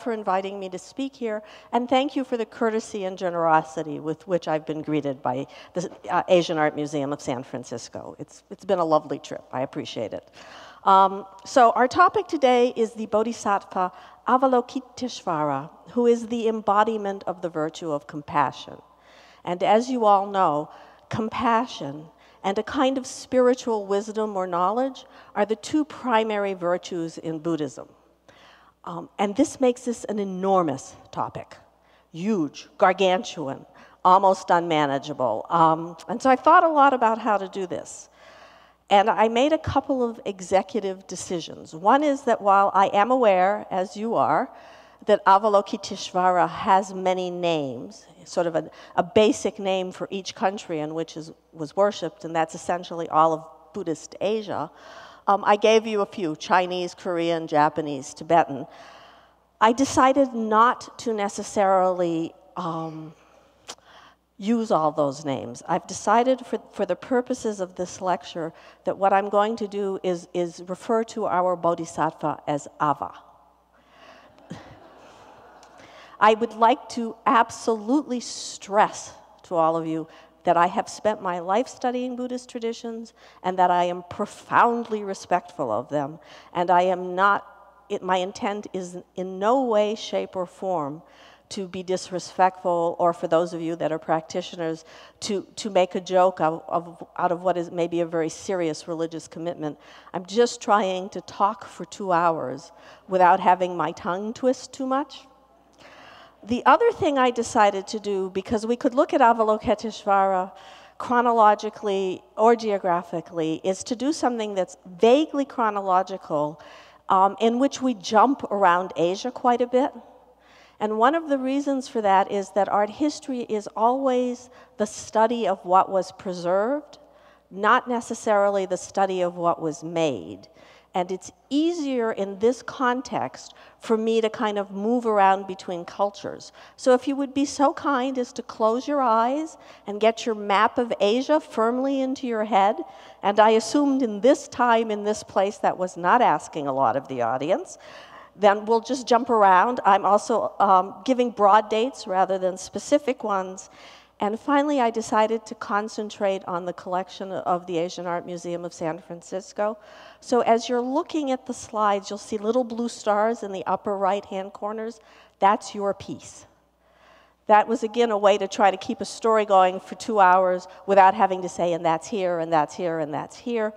for inviting me to speak here, and thank you for the courtesy and generosity with which I've been greeted by the uh, Asian Art Museum of San Francisco. It's, it's been a lovely trip. I appreciate it. Um, so our topic today is the Bodhisattva Avalokiteshvara, who is the embodiment of the virtue of compassion. And as you all know, compassion and a kind of spiritual wisdom or knowledge are the two primary virtues in Buddhism. Um, and this makes this an enormous topic huge, gargantuan, almost unmanageable. Um, and so I thought a lot about how to do this. And I made a couple of executive decisions. One is that while I am aware, as you are, that Avalokiteshvara has many names, sort of a, a basic name for each country in which is, was worshipped, and that's essentially all of Buddhist Asia. Um, I gave you a few Chinese, Korean, Japanese, Tibetan. I decided not to necessarily um, use all those names. I've decided for, for the purposes of this lecture that what I'm going to do is, is refer to our bodhisattva as Ava. I would like to absolutely stress to all of you that I have spent my life studying Buddhist traditions and that I am profoundly respectful of them. And I am not, it, my intent is in no way, shape, or form to be disrespectful or for those of you that are practitioners to, to make a joke of, of, out of what is maybe a very serious religious commitment. I'm just trying to talk for two hours without having my tongue twist too much. The other thing I decided to do, because we could look at Avalokiteshvara chronologically or geographically, is to do something that's vaguely chronological, um, in which we jump around Asia quite a bit. And one of the reasons for that is that art history is always the study of what was preserved, not necessarily the study of what was made. And it's easier in this context for me to kind of move around between cultures. So if you would be so kind as to close your eyes and get your map of Asia firmly into your head, and I assumed in this time, in this place, that was not asking a lot of the audience, then we'll just jump around. I'm also um, giving broad dates rather than specific ones. And finally, I decided to concentrate on the collection of the Asian Art Museum of San Francisco. So as you're looking at the slides, you'll see little blue stars in the upper right-hand corners. That's your piece. That was, again, a way to try to keep a story going for two hours without having to say, and that's here, and that's here, and that's here.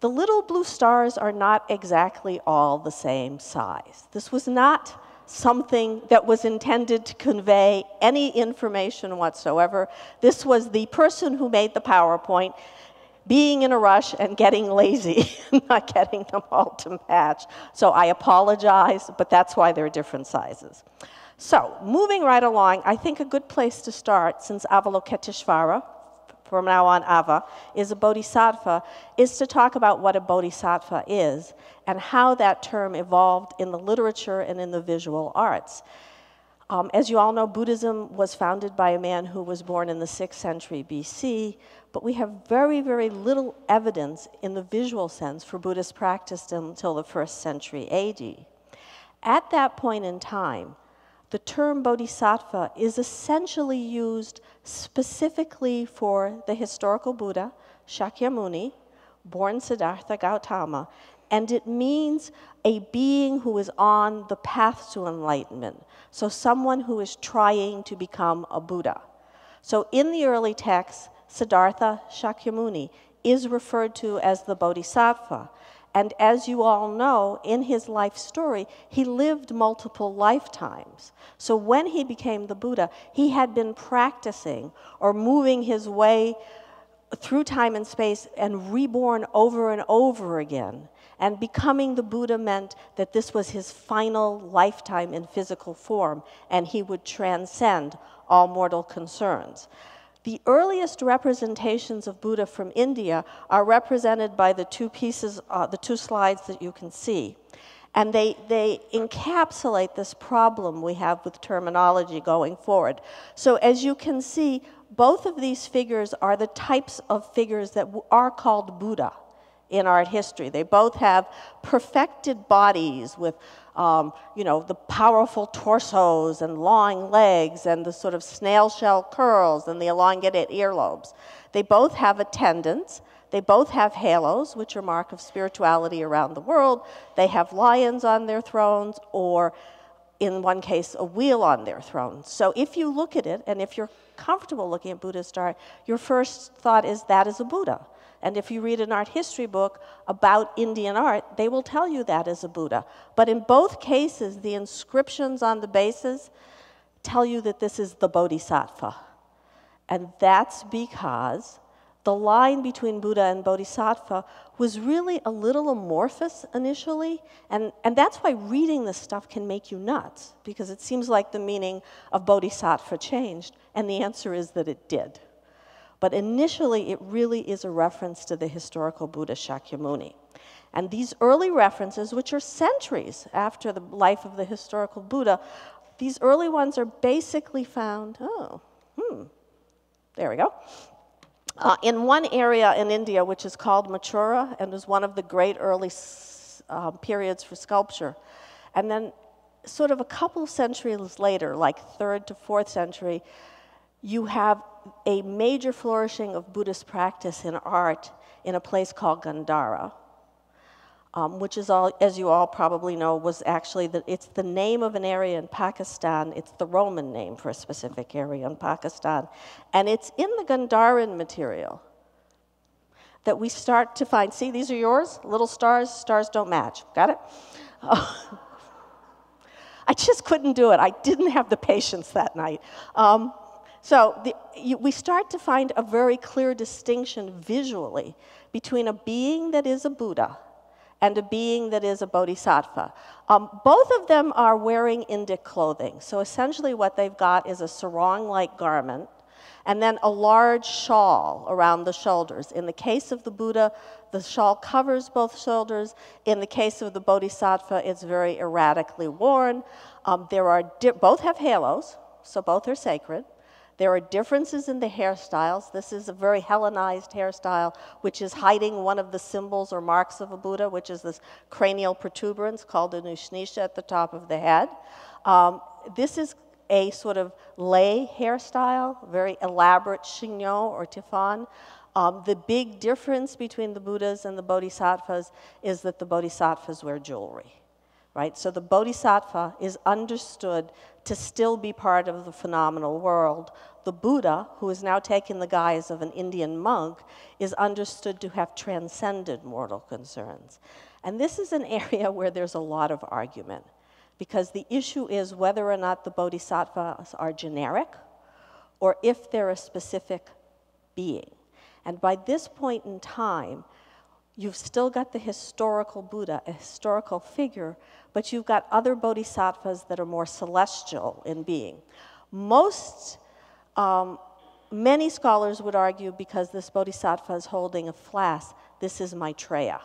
The little blue stars are not exactly all the same size. This was not something that was intended to convey any information whatsoever. This was the person who made the PowerPoint being in a rush and getting lazy, not getting them all to match. So I apologize, but that's why they're different sizes. So moving right along, I think a good place to start, since Avalokiteshvara, from now on Ava, is a bodhisattva, is to talk about what a bodhisattva is and how that term evolved in the literature and in the visual arts. Um, as you all know, Buddhism was founded by a man who was born in the 6th century BC, but we have very, very little evidence in the visual sense for Buddhist practice until the 1st century AD. At that point in time, the term bodhisattva is essentially used specifically for the historical Buddha, Shakyamuni, born Siddhartha Gautama, and it means a being who is on the path to enlightenment. So, someone who is trying to become a Buddha. So, in the early texts, Siddhartha Shakyamuni is referred to as the Bodhisattva. And as you all know, in his life story, he lived multiple lifetimes. So when he became the Buddha, he had been practicing or moving his way through time and space and reborn over and over again. And becoming the Buddha meant that this was his final lifetime in physical form, and he would transcend all mortal concerns. The earliest representations of Buddha from India are represented by the two pieces, uh, the two slides that you can see. And they, they encapsulate this problem we have with terminology going forward. So as you can see, both of these figures are the types of figures that are called Buddha in art history. They both have perfected bodies with, um, you know, the powerful torsos and long legs and the sort of snail shell curls and the elongated earlobes. They both have attendants. They both have halos, which are mark of spirituality around the world. They have lions on their thrones, or in one case, a wheel on their throne. So if you look at it, and if you're comfortable looking at Buddhist art, your first thought is that is a Buddha. And if you read an art history book about Indian art, they will tell you that is a Buddha. But in both cases, the inscriptions on the bases tell you that this is the Bodhisattva. And that's because the line between Buddha and Bodhisattva was really a little amorphous initially. And, and that's why reading this stuff can make you nuts, because it seems like the meaning of Bodhisattva changed. And the answer is that it did. But initially, it really is a reference to the historical Buddha Shakyamuni. And these early references, which are centuries after the life of the historical Buddha, these early ones are basically found, oh, hmm, there we go. Uh, in one area in India, which is called Mathura, and was one of the great early uh, periods for sculpture. And then, sort of a couple of centuries later, like third to fourth century, you have a major flourishing of Buddhist practice in art in a place called Gandhara, um, which is all, as you all probably know, was actually the, it's the name of an area in Pakistan. It's the Roman name for a specific area in Pakistan, and it's in the Gandharan material that we start to find. See, these are yours, little stars. Stars don't match. Got it? I just couldn't do it. I didn't have the patience that night. Um, so the, you, we start to find a very clear distinction visually between a being that is a Buddha and a being that is a bodhisattva. Um, both of them are wearing Indic clothing. So essentially, what they've got is a sarong like garment and then a large shawl around the shoulders. In the case of the Buddha, the shawl covers both shoulders. In the case of the bodhisattva, it's very erratically worn. Um, there are both have halos, so both are sacred. There are differences in the hairstyles. This is a very Hellenized hairstyle, which is hiding one of the symbols or marks of a Buddha, which is this cranial protuberance called an ushnisha at the top of the head. Um, this is a sort of lay hairstyle, very elaborate chignon or tiffan. Um, the big difference between the Buddhas and the Bodhisattvas is that the Bodhisattvas wear jewelry right? So the bodhisattva is understood to still be part of the phenomenal world. The Buddha, who is now taken the guise of an Indian monk, is understood to have transcended mortal concerns. And this is an area where there's a lot of argument because the issue is whether or not the bodhisattvas are generic or if they're a specific being. And by this point in time, you've still got the historical Buddha, a historical figure, but you've got other bodhisattvas that are more celestial in being. Most, um, many scholars would argue because this bodhisattva is holding a flask, this is Maitreya,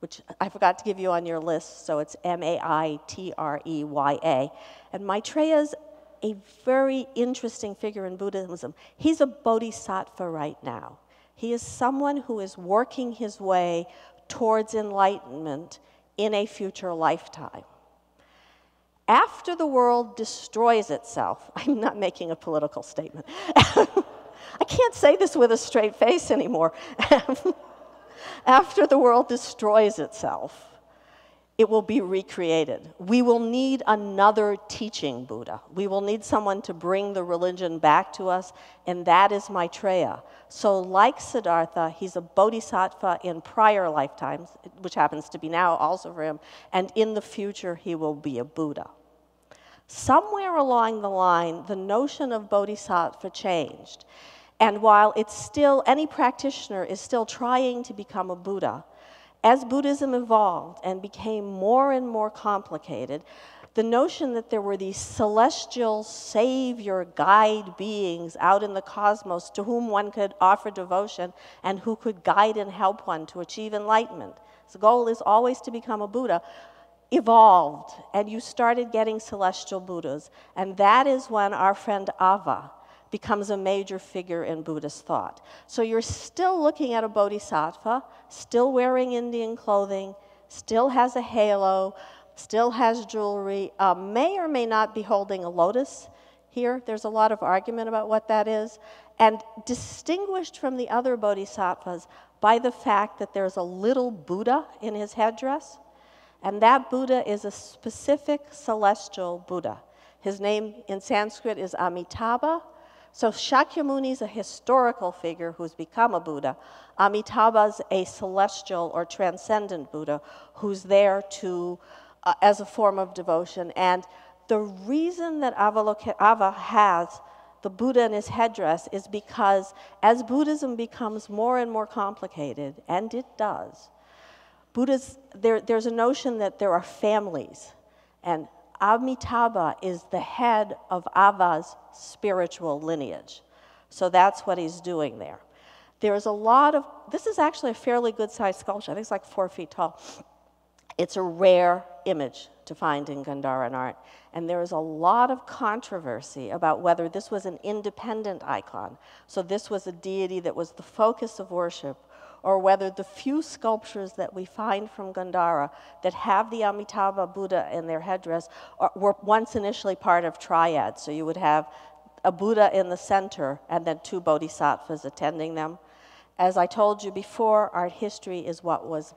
which I forgot to give you on your list, so it's M A I T R E Y A. And Maitreya is a very interesting figure in Buddhism. He's a bodhisattva right now. He is someone who is working his way towards enlightenment in a future lifetime. After the world destroys itself, I'm not making a political statement. I can't say this with a straight face anymore. After the world destroys itself, it will be recreated. We will need another teaching Buddha. We will need someone to bring the religion back to us, and that is Maitreya. So, like Siddhartha, he's a bodhisattva in prior lifetimes, which happens to be now also for him, and in the future, he will be a Buddha. Somewhere along the line, the notion of bodhisattva changed. And while it's still, any practitioner is still trying to become a Buddha, as Buddhism evolved and became more and more complicated, the notion that there were these celestial savior guide beings out in the cosmos to whom one could offer devotion and who could guide and help one to achieve enlightenment. The goal is always to become a Buddha. Evolved, and you started getting celestial Buddhas. And that is when our friend Ava becomes a major figure in Buddhist thought. So you're still looking at a bodhisattva, still wearing Indian clothing, still has a halo, still has jewelry, uh, may or may not be holding a lotus here. There's a lot of argument about what that is. And distinguished from the other bodhisattvas by the fact that there's a little Buddha in his headdress. And that Buddha is a specific celestial Buddha. His name in Sanskrit is Amitabha. So Shakyamuni is a historical figure who's become a Buddha. Amitabha's a celestial or transcendent Buddha who's there to, uh, as a form of devotion. And the reason that Ava has the Buddha in his headdress is because as Buddhism becomes more and more complicated, and it does, Buddha's, there, there's a notion that there are families, and Amitabha is the head of Ava's spiritual lineage. So that's what he's doing there. There's a lot of, this is actually a fairly good sized sculpture. I think it's like four feet tall. It's a rare image to find in Gandharan art. And there is a lot of controversy about whether this was an independent icon. So this was a deity that was the focus of worship, or whether the few sculptures that we find from Gandhara that have the Amitabha Buddha in their headdress are, were once initially part of triads. So you would have a Buddha in the center and then two bodhisattvas attending them. As I told you before, art history is what was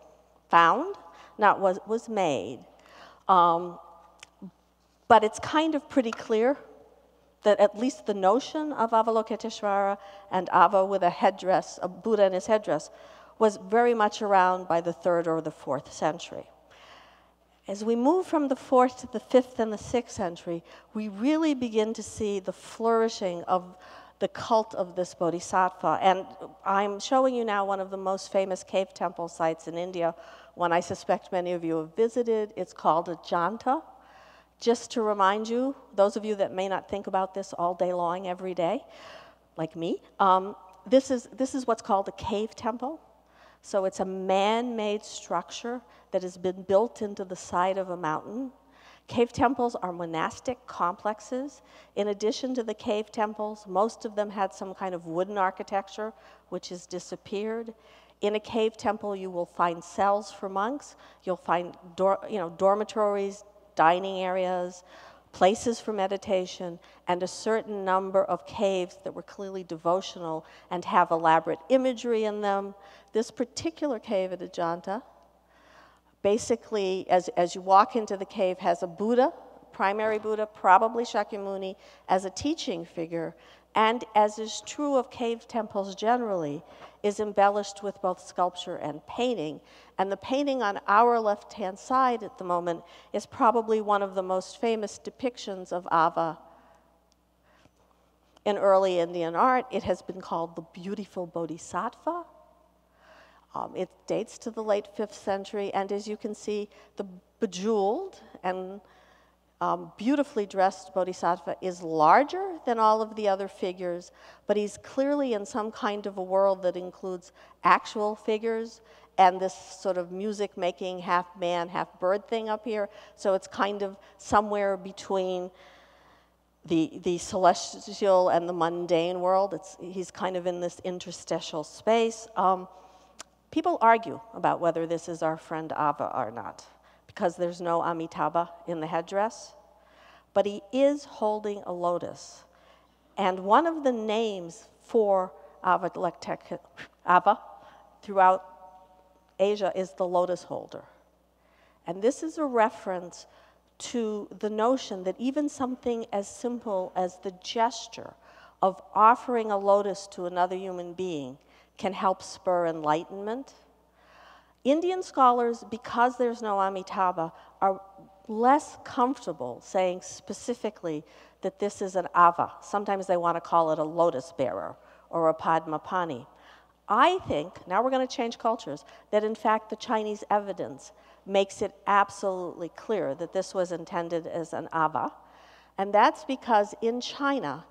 found, not what was made. Um, but it's kind of pretty clear that at least the notion of Avalokiteshvara and Ava with a headdress, a Buddha in his headdress, was very much around by the third or the fourth century. As we move from the fourth to the fifth and the sixth century, we really begin to see the flourishing of the cult of this bodhisattva. And I'm showing you now one of the most famous cave temple sites in India, one I suspect many of you have visited. It's called Ajanta. Just to remind you, those of you that may not think about this all day long every day, like me, um, this, is, this is what's called a cave temple. So it's a man made structure that has been built into the side of a mountain. Cave temples are monastic complexes. In addition to the cave temples, most of them had some kind of wooden architecture, which has disappeared. In a cave temple, you will find cells for monks. You'll find you know, dormitories, dining areas, places for meditation, and a certain number of caves that were clearly devotional and have elaborate imagery in them. This particular cave at Ajanta, basically, as, as you walk into the cave, has a Buddha, primary Buddha, probably Shakyamuni, as a teaching figure, and as is true of cave temples generally, is embellished with both sculpture and painting. And the painting on our left hand side at the moment is probably one of the most famous depictions of Ava in early Indian art. It has been called the beautiful Bodhisattva. Um, it dates to the late 5th century, and as you can see, the bejeweled and um, beautifully dressed bodhisattva is larger than all of the other figures, but he's clearly in some kind of a world that includes actual figures and this sort of music making half man, half bird thing up here. So it's kind of somewhere between the, the celestial and the mundane world. It's, he's kind of in this interstitial space. Um, people argue about whether this is our friend Ava or not because there's no Amitabha in the headdress, but he is holding a lotus. And one of the names for Ava, throughout Asia is the lotus holder. And this is a reference to the notion that even something as simple as the gesture of offering a lotus to another human being can help spur enlightenment Indian scholars, because there's no Amitabha, are less comfortable saying specifically that this is an Ava. Sometimes they want to call it a lotus bearer or a Padmapani. I think, now we're going to change cultures, that in fact the Chinese evidence makes it absolutely clear that this was intended as an Ava. And that's because in China,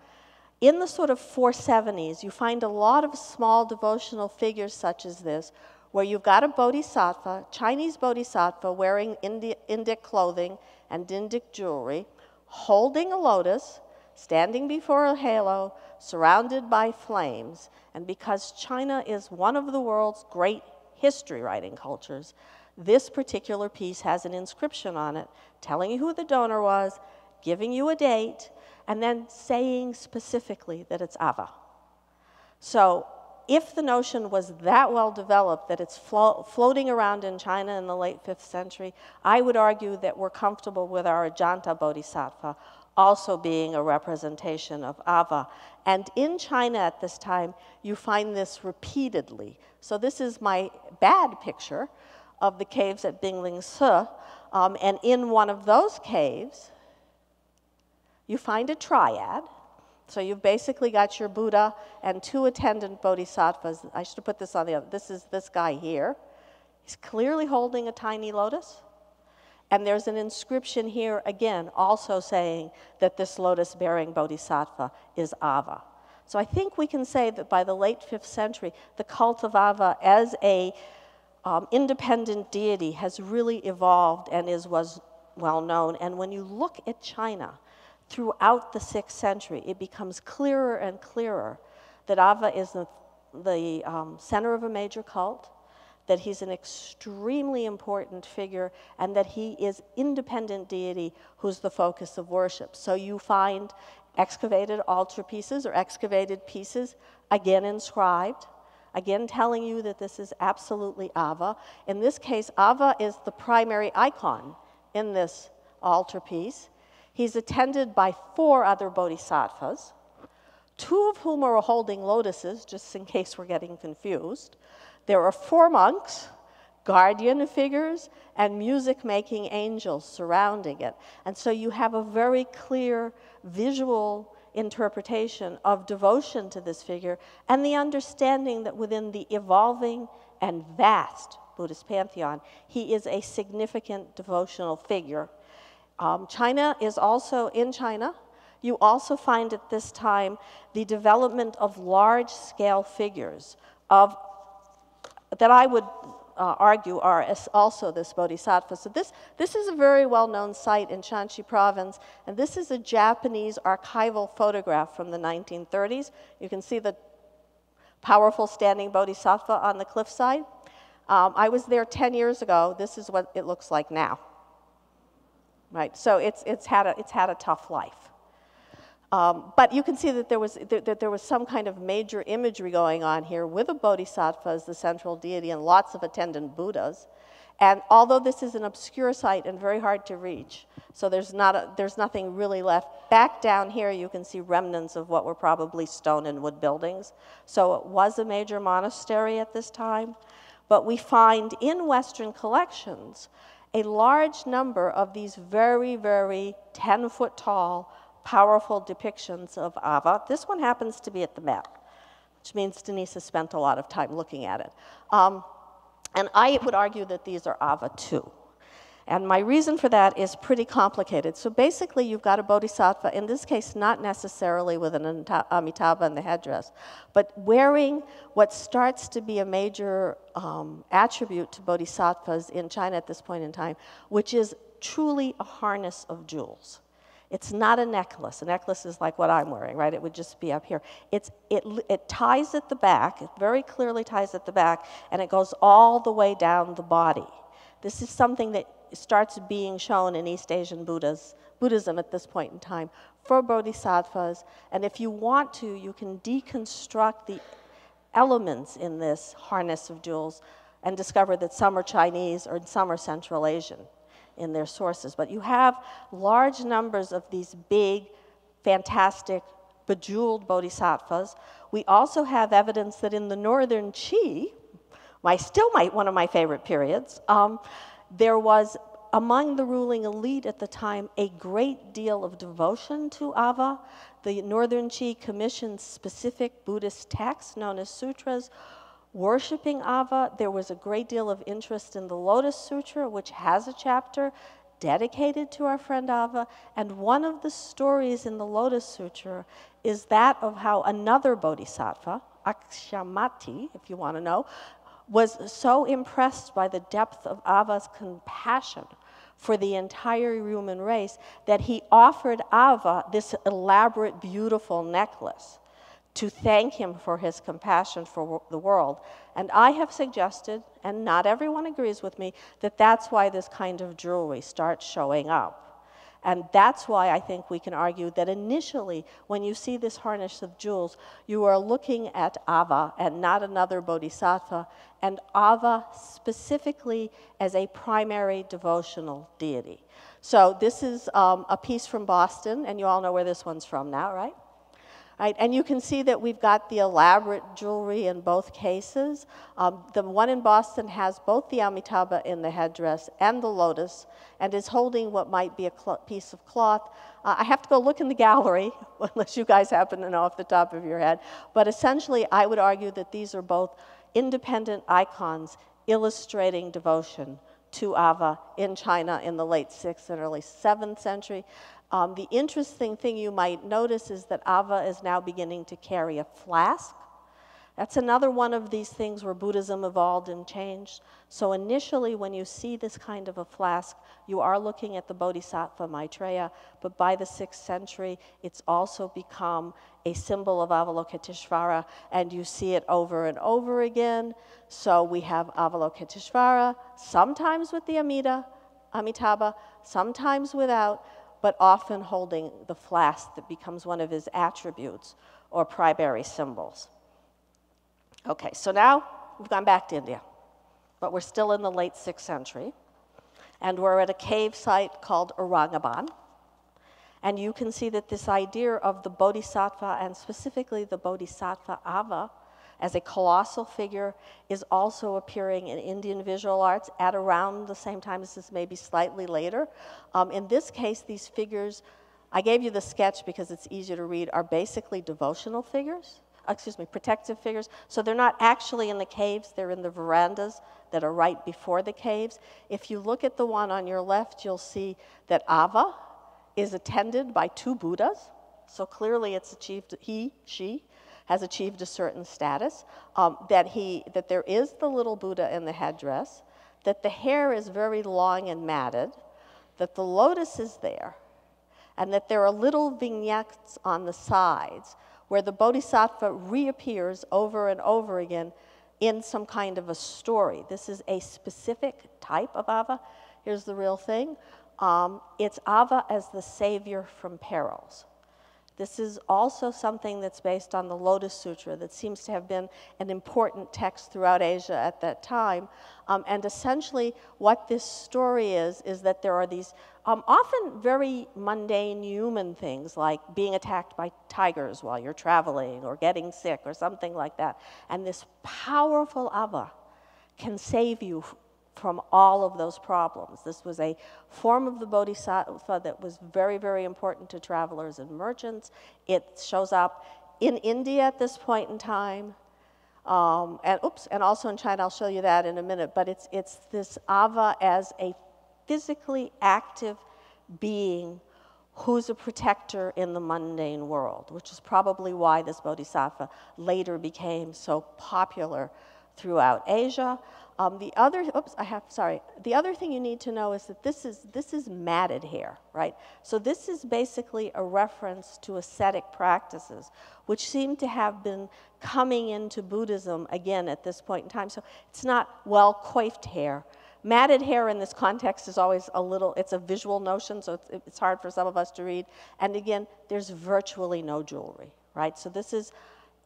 in the sort of 470s, you find a lot of small devotional figures such as this where you've got a bodhisattva, Chinese bodhisattva, wearing Indi Indic clothing and Indic jewelry, holding a lotus, standing before a halo, surrounded by flames. And because China is one of the world's great history writing cultures, this particular piece has an inscription on it telling you who the donor was, giving you a date, and then saying specifically that it's Ava. So if the notion was that well developed that it's flo floating around in China in the late 5th century, I would argue that we're comfortable with our Ajanta Bodhisattva also being a representation of Ava. And in China at this time, you find this repeatedly. So this is my bad picture of the caves at Bingling Si. Um, and in one of those caves, you find a triad. So you've basically got your Buddha and two attendant bodhisattvas. I should have put this on the other. This is this guy here. He's clearly holding a tiny lotus. And there's an inscription here again, also saying that this lotus bearing bodhisattva is Ava. So I think we can say that by the late fifth century, the cult of Ava as a um, independent deity has really evolved and is, was well known. And when you look at China, throughout the sixth century, it becomes clearer and clearer that Ava is the, the um, center of a major cult, that he's an extremely important figure, and that he is independent deity who's the focus of worship. So you find excavated altar pieces or excavated pieces, again inscribed, again telling you that this is absolutely Ava. In this case, Ava is the primary icon in this altar piece. He's attended by four other bodhisattvas, two of whom are holding lotuses, just in case we're getting confused. There are four monks, guardian figures, and music making angels surrounding it. And so you have a very clear visual interpretation of devotion to this figure and the understanding that within the evolving and vast Buddhist pantheon, he is a significant devotional figure um, China is also in China. You also find at this time the development of large scale figures of, that I would uh, argue are also this bodhisattva. So this, this is a very well-known site in Shanxi province, and this is a Japanese archival photograph from the 1930s. You can see the powerful standing bodhisattva on the cliffside. Um, I was there 10 years ago. This is what it looks like now right? So it's, it's, had, a, it's had a tough life. Um, but you can see that there, was, that, that there was some kind of major imagery going on here with a bodhisattva as the central deity and lots of attendant Buddhas. And although this is an obscure site and very hard to reach, so there's, not a, there's nothing really left, back down here you can see remnants of what were probably stone and wood buildings. So it was a major monastery at this time. But we find in Western collections a large number of these very, very 10 foot tall, powerful depictions of Ava. This one happens to be at the Met, which means Denise has spent a lot of time looking at it. Um, and I would argue that these are Ava too. And my reason for that is pretty complicated. So basically, you've got a bodhisattva, in this case, not necessarily with an Amitabha in the headdress, but wearing what starts to be a major um, attribute to bodhisattvas in China at this point in time, which is truly a harness of jewels. It's not a necklace. A necklace is like what I'm wearing, right? It would just be up here. It's, it, it ties at the back, it very clearly ties at the back, and it goes all the way down the body. This is something that starts being shown in East Asian Buddhas, Buddhism at this point in time for bodhisattvas. And if you want to, you can deconstruct the elements in this harness of jewels and discover that some are Chinese or some are Central Asian in their sources. But you have large numbers of these big, fantastic, bejeweled bodhisattvas. We also have evidence that in the northern Qi, my still my, one of my favorite periods, um, there was among the ruling elite at the time a great deal of devotion to Ava. The Northern Qi commissioned specific Buddhist texts known as sutras worshiping Ava. There was a great deal of interest in the Lotus Sutra, which has a chapter dedicated to our friend Ava. And one of the stories in the Lotus Sutra is that of how another bodhisattva, Akshayamati, if you want to know, was so impressed by the depth of Ava's compassion for the entire human race that he offered Ava this elaborate, beautiful necklace to thank him for his compassion for the world. And I have suggested, and not everyone agrees with me, that that's why this kind of jewelry starts showing up. And that's why I think we can argue that initially, when you see this harness of jewels, you are looking at Ava and not another bodhisattva, and Ava specifically as a primary devotional deity. So, this is um, a piece from Boston, and you all know where this one's from now, right? Right, and you can see that we've got the elaborate jewelry in both cases. Um, the one in Boston has both the Amitabha in the headdress and the lotus, and is holding what might be a piece of cloth. Uh, I have to go look in the gallery, unless you guys happen to know off the top of your head. But essentially, I would argue that these are both independent icons illustrating devotion to Ava in China in the late 6th and early 7th century. Um, the interesting thing you might notice is that Ava is now beginning to carry a flask. That's another one of these things where Buddhism evolved and changed. So initially, when you see this kind of a flask, you are looking at the Bodhisattva Maitreya, but by the 6th century, it's also become a symbol of Avalokiteshvara, and you see it over and over again. So we have Avalokiteshvara, sometimes with the Amida, Amitabha, sometimes without, but often holding the flask that becomes one of his attributes or primary symbols. Okay, so now we've gone back to India, but we're still in the late 6th century, and we're at a cave site called Aurangabad. And you can see that this idea of the bodhisattva, and specifically the bodhisattva Ava, as a colossal figure is also appearing in Indian visual arts at around the same time as this, maybe slightly later. Um, in this case, these figures, I gave you the sketch because it's easier to read, are basically devotional figures, excuse me, protective figures. So they're not actually in the caves, they're in the verandas that are right before the caves. If you look at the one on your left, you'll see that Ava is attended by two Buddhas. So clearly it's achieved, he, she, has achieved a certain status, um, that, he, that there is the little Buddha in the headdress, that the hair is very long and matted, that the lotus is there, and that there are little vignettes on the sides where the bodhisattva reappears over and over again in some kind of a story. This is a specific type of Ava. Here's the real thing um, it's Ava as the savior from perils. This is also something that's based on the Lotus Sutra that seems to have been an important text throughout Asia at that time. Um, and essentially, what this story is, is that there are these um, often very mundane human things like being attacked by tigers while you're traveling or getting sick or something like that. And this powerful Ava can save you from all of those problems. This was a form of the bodhisattva that was very, very important to travelers and merchants. It shows up in India at this point in time. Um, and oops, and also in China, I'll show you that in a minute. But it's, it's this Ava as a physically active being who's a protector in the mundane world, which is probably why this bodhisattva later became so popular throughout Asia. Um, the other, oops, I have, sorry. The other thing you need to know is that this is, this is matted hair, right? So this is basically a reference to ascetic practices, which seem to have been coming into Buddhism again at this point in time. So it's not well coiffed hair. Matted hair in this context is always a little, it's a visual notion, so it's, it's hard for some of us to read. And again, there's virtually no jewelry, right? So this is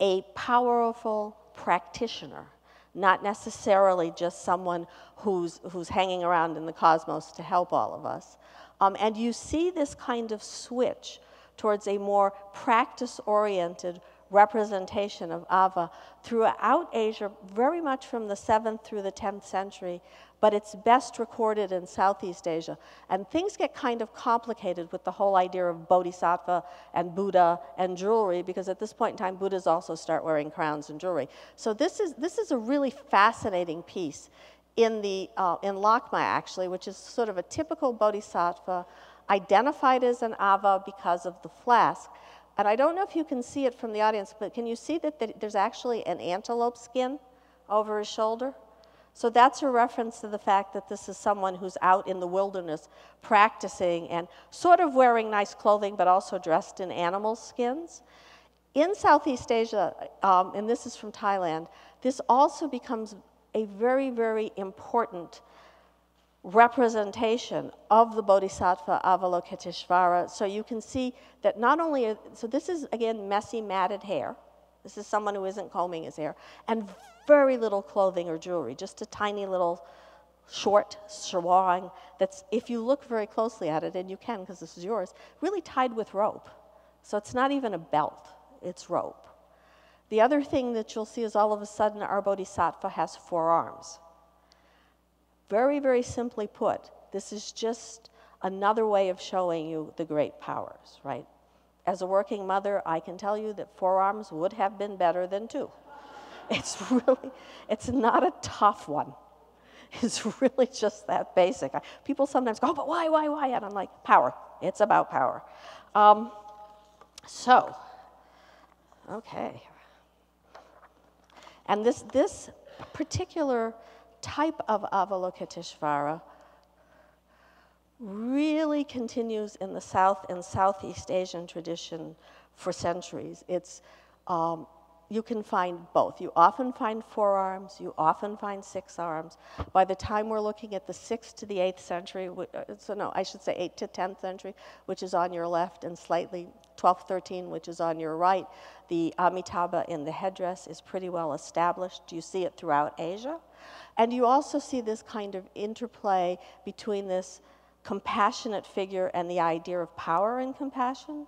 a powerful practitioner not necessarily just someone who's, who's hanging around in the cosmos to help all of us. Um, and you see this kind of switch towards a more practice oriented representation of Ava throughout Asia, very much from the 7th through the 10th century, but it's best recorded in Southeast Asia. And things get kind of complicated with the whole idea of bodhisattva and Buddha and jewelry, because at this point in time, Buddhas also start wearing crowns and jewelry. So this is, this is a really fascinating piece in, the, uh, in Lakmaya, actually, which is sort of a typical bodhisattva identified as an Ava because of the flask. And I don't know if you can see it from the audience, but can you see that there's actually an antelope skin over his shoulder? So that's a reference to the fact that this is someone who's out in the wilderness practicing and sort of wearing nice clothing, but also dressed in animal skins. In Southeast Asia, um, and this is from Thailand, this also becomes a very, very important representation of the Bodhisattva Avalokiteshvara. So you can see that not only, so this is again messy, matted hair. This is someone who isn't combing his hair, and very little clothing or jewelry, just a tiny little short sarong that's, if you look very closely at it, and you can because this is yours, really tied with rope. So it's not even a belt, it's rope. The other thing that you'll see is all of a sudden our bodhisattva has four arms. Very, very simply put, this is just another way of showing you the great powers, right? As a working mother, I can tell you that four arms would have been better than two. It's really, it's not a tough one. It's really just that basic. People sometimes go, oh, but why, why, why? And I'm like, power. It's about power. Um, so, okay. And this, this particular type of Avalokiteshvara really continues in the South and Southeast Asian tradition for centuries. It's, um, you can find both. You often find four arms, you often find six arms. By the time we're looking at the 6th to the 8th century, uh, so no, I should say 8th to 10th century, which is on your left, and slightly 12th, 13, which is on your right, the Amitabha in the headdress is pretty well established. You see it throughout Asia. And you also see this kind of interplay between this compassionate figure and the idea of power and compassion.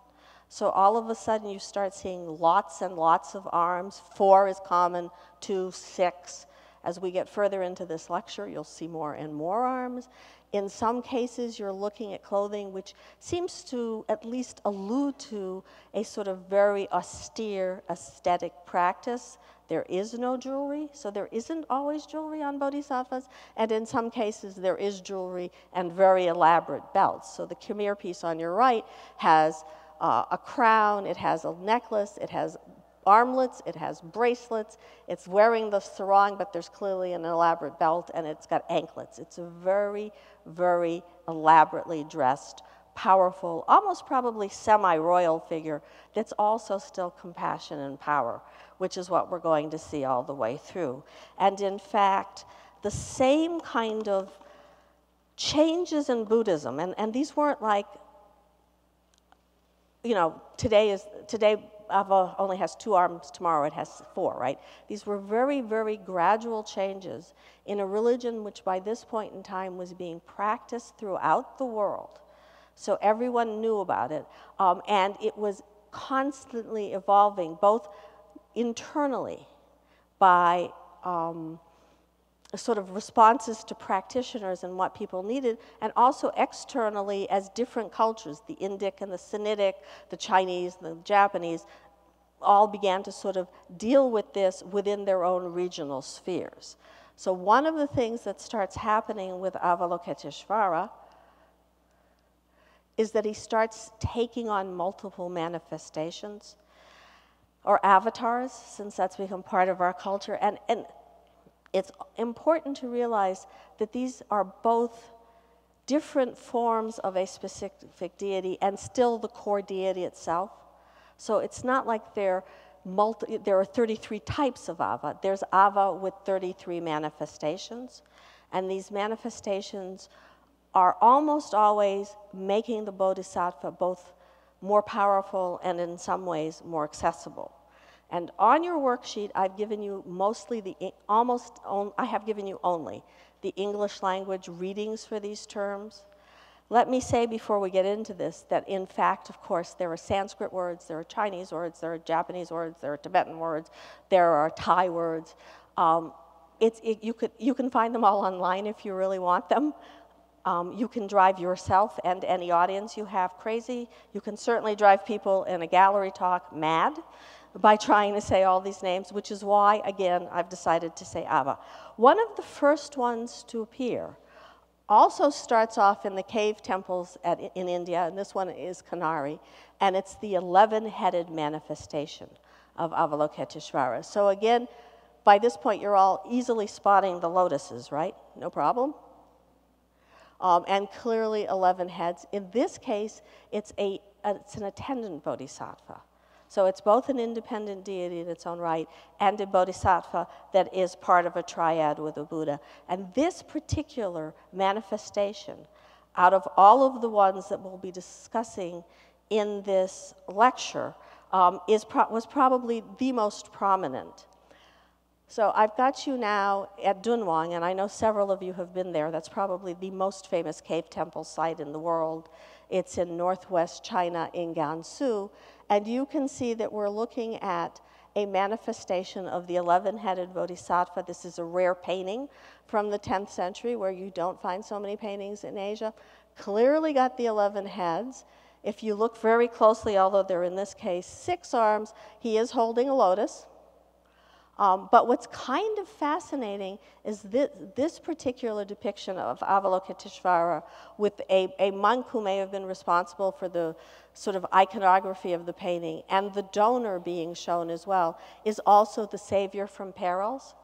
So all of a sudden you start seeing lots and lots of arms. Four is common, two, six. As we get further into this lecture, you'll see more and more arms. In some cases, you're looking at clothing which seems to at least allude to a sort of very austere aesthetic practice. There is no jewelry, so there isn't always jewelry on bodhisattvas, and in some cases, there is jewelry and very elaborate belts. So the Khmer piece on your right has uh, a crown, it has a necklace, it has armlets, it has bracelets, it's wearing the sarong, but there's clearly an elaborate belt, and it's got anklets. It's a very, very elaborately dressed, powerful, almost probably semi royal figure that's also still compassion and power, which is what we're going to see all the way through. And in fact, the same kind of changes in Buddhism, and, and these weren't like you know, today is today Ava only has two arms, tomorrow it has four, right? These were very, very gradual changes in a religion which by this point in time was being practiced throughout the world. So everyone knew about it. Um, and it was constantly evolving, both internally by um, sort of responses to practitioners and what people needed, and also externally as different cultures, the Indic and the Sinitic, the Chinese, and the Japanese, all began to sort of deal with this within their own regional spheres. So one of the things that starts happening with Avalokiteshvara is that he starts taking on multiple manifestations or avatars, since that's become part of our culture. And, and it's important to realize that these are both different forms of a specific deity and still the core deity itself. So it's not like there, multi, there are 33 types of Ava. There's Ava with 33 manifestations, and these manifestations are almost always making the Bodhisattva both more powerful and in some ways more accessible. And on your worksheet, I've given you mostly the, almost, on, I have given you only the English language readings for these terms. Let me say before we get into this that in fact, of course, there are Sanskrit words, there are Chinese words, there are Japanese words, there are Tibetan words, there are Thai words. Um, it, you, could, you can find them all online if you really want them. Um, you can drive yourself and any audience you have crazy. You can certainly drive people in a gallery talk mad by trying to say all these names, which is why, again, I've decided to say Ava. One of the first ones to appear also starts off in the cave temples at, in India, and this one is Kanheri, and it's the 11 headed manifestation of Avalokiteshvara. So, again, by this point, you're all easily spotting the lotuses, right? No problem? Um, and clearly 11 heads. In this case, it's, a, it's an attendant bodhisattva. So it's both an independent deity in its own right and a bodhisattva that is part of a triad with a Buddha. And this particular manifestation, out of all of the ones that we'll be discussing in this lecture, um, is pro was probably the most prominent. So I've got you now at Dunhuang, and I know several of you have been there. That's probably the most famous cave temple site in the world. It's in northwest China in Gansu, and you can see that we're looking at a manifestation of the 11 headed bodhisattva. This is a rare painting from the 10th century where you don't find so many paintings in Asia. Clearly got the 11 heads. If you look very closely, although they're in this case six arms, he is holding a lotus. Um, but what's kind of fascinating is this, this particular depiction of Avalokiteshvara with a, a monk who may have been responsible for the sort of iconography of the painting and the donor being shown as well is also the savior from perils.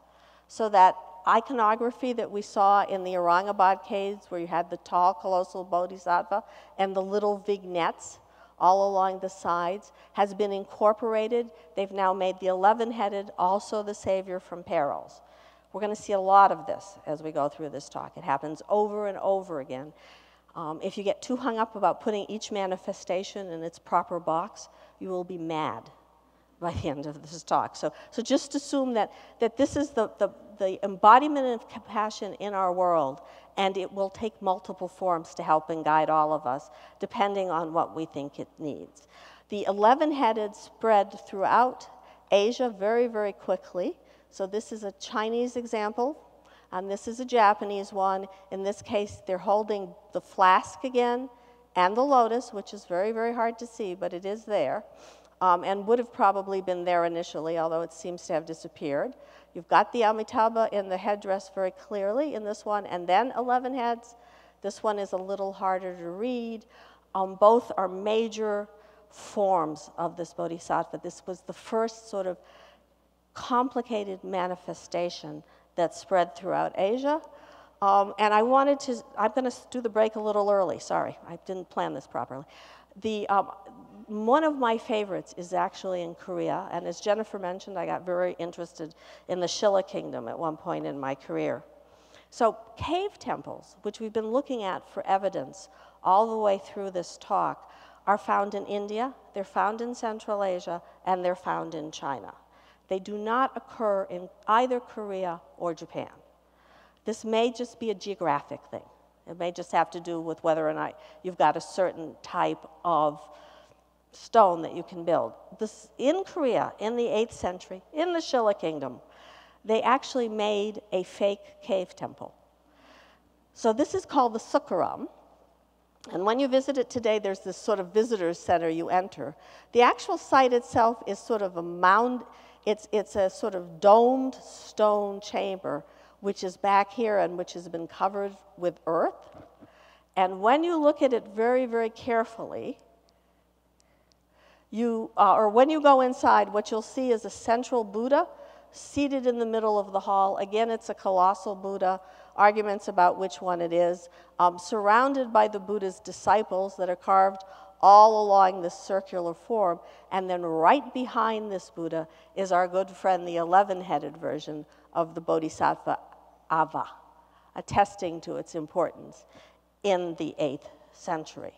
So that iconography that we saw in the Aurangabad caves where you had the tall colossal bodhisattva and the little vignettes all along the sides has been incorporated. They've now made the 11 headed also the savior from perils. We're going to see a lot of this as we go through this talk. It happens over and over again. Um, if you get too hung up about putting each manifestation in its proper box, you will be mad by the end of this talk. So, so just assume that, that this is the, the, the embodiment of compassion in our world and it will take multiple forms to help and guide all of us, depending on what we think it needs. The 11 headed spread throughout Asia very, very quickly. So, this is a Chinese example, and this is a Japanese one. In this case, they're holding the flask again and the lotus, which is very, very hard to see, but it is there, um, and would have probably been there initially, although it seems to have disappeared. You've got the Amitabha in the headdress very clearly in this one, and then 11 heads. This one is a little harder to read. Um, both are major forms of this bodhisattva. This was the first sort of complicated manifestation that spread throughout Asia. Um, and I wanted to, I'm going to do the break a little early. Sorry, I didn't plan this properly. The, um, one of my favorites is actually in Korea, and as Jennifer mentioned, I got very interested in the Shilla Kingdom at one point in my career. So, cave temples, which we've been looking at for evidence all the way through this talk, are found in India, they're found in Central Asia, and they're found in China. They do not occur in either Korea or Japan. This may just be a geographic thing. It may just have to do with whether or not you've got a certain type of stone that you can build. This, in Korea, in the 8th century, in the Shilla kingdom, they actually made a fake cave temple. So this is called the Seokguram. And when you visit it today, there's this sort of visitor center you enter. The actual site itself is sort of a mound, it's, it's a sort of domed stone chamber, which is back here and which has been covered with earth. And when you look at it very, very carefully, you, uh, or when you go inside, what you'll see is a central Buddha seated in the middle of the hall. Again, it's a colossal Buddha, arguments about which one it is, um, surrounded by the Buddha's disciples that are carved all along this circular form. And then right behind this Buddha is our good friend, the 11 headed version of the Bodhisattva Ava, attesting to its importance in the 8th century.